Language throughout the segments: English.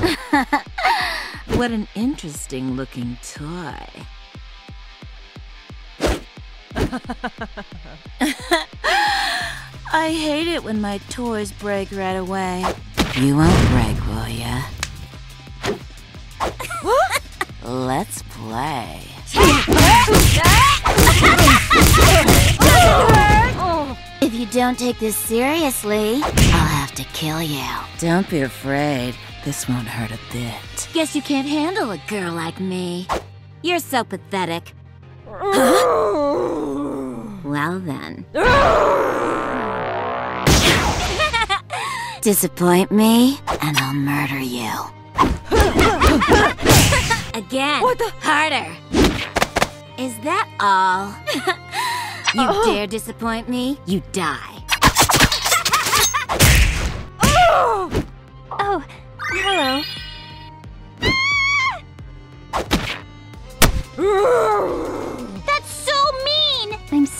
what an interesting looking toy. I hate it when my toys break right away. You won't break, will ya? Let's play. If you don't take this seriously, I'll have to kill you. Don't be afraid. This won't hurt a bit. Guess you can't handle a girl like me. You're so pathetic. well then. Disappoint me, and I'll murder you. Again. What the- Harder. Is that all? you uh-huh. dare disappoint me? You die.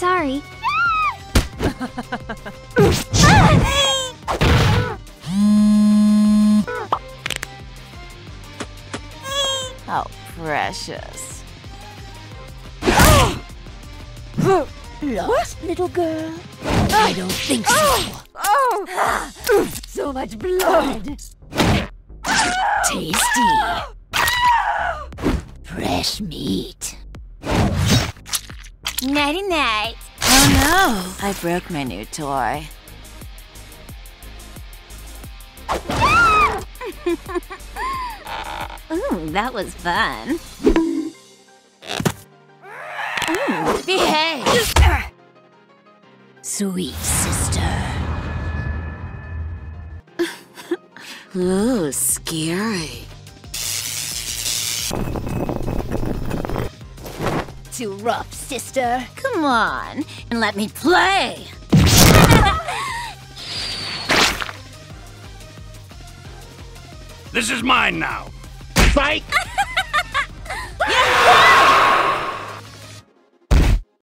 Sorry. Oh, precious. Lost, little girl? I don't think so. Oh! so much blood! Tasty. Fresh meat. Nighty night. Oh no, I broke my new toy. Ooh, that was fun. Ooh, behave. Sweet sister. Ooh, scary. Too rough, sister. Come on, and let me play. This is mine now. Fight!